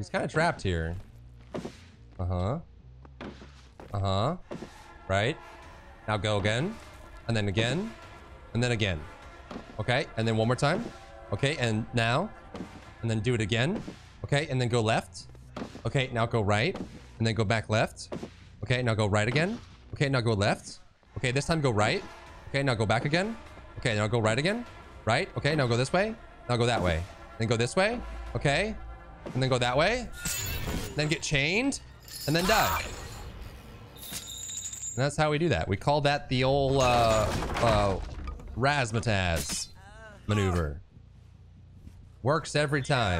He's kind of trapped here. Uh-huh. Uh-huh. Right. Now go again. And then again. And then again. Okay. And then one more time. Okay. And now. And then do it again. Okay. And then go left. Okay. Now go right. And then go back left. Okay. Now go right again. Okay. Now go left. Okay. This time go right. Okay. Now go back again. Okay. Now go right again. Right. Okay. Now go this way. Now go that way. Then go this way. Okay. And then go that way. Then get chained. And then die. And that's how we do that. We call that the old uh, uh, razzmatazz maneuver. Works every time.